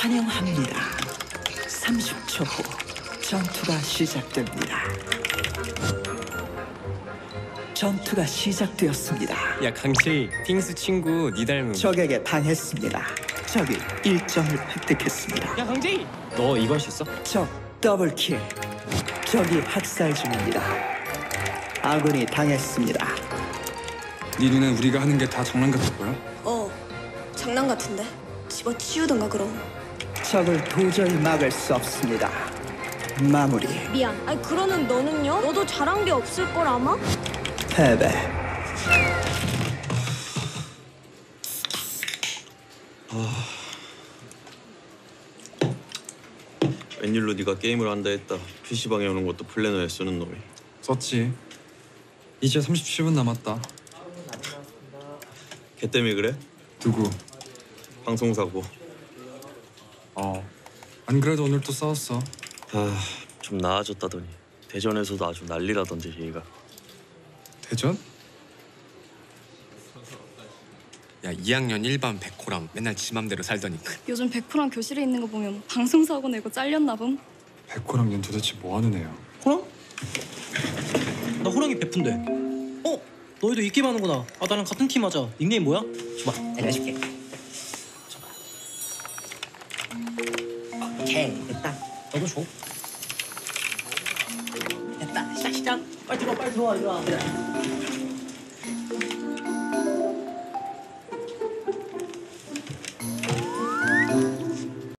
환영합니다. 30초 후 전투가 시작됩니다. 전투가 시작되었습니다. 야 강채희 핑스 친구 니 닮은 적에게 당했습니다. 적이 1점을 획득했습니다. 야 강채희 너 이거 있어? 적 더블킬. 적이 학살 중입니다. 아군이 당했습니다. 네 눈엔 우리가 하는 게 다 장난 같을 거야? 어, 장난 같은데. 집어치우던가 그럼. 적을 도저히 막을 수 없습니다. 마무리. 미안. 아니 그러는 너는요? 너도 잘한 게 없을 걸 아마? 패배. 웬일로 네가 게임을 한다 했다. PC방에 오는 것도 플래너에 쓰는 놈이. 썼지. 이제 37분 남았다. 걔 때문에 그래? 누구? 방송사고. 어. 안 그래도 오늘 또 싸웠어. 아, 좀 나아졌다더니 대전에서도 아주 난리라던데 얘가. 대전? 야 2학년 1반 백호랑 맨날 지 맘대로 살더니까 요즘 백호랑 교실에 있는 거 보면 방송 사고 내고 잘렸나 봄. 백호랑 얜 도대체 뭐 하는 애야? 호랑? 나 호랑이 베푼데. 어? 너희도 이 게임 하는구나. 아 나랑 같은 팀 하자. 닉네임 뭐야? 줘봐. 해줄게. 오케이 됐다. 너도 줘. 됐다. 시작 시작. 빨리 들어와 빨리 들어와 이리 와. 그래.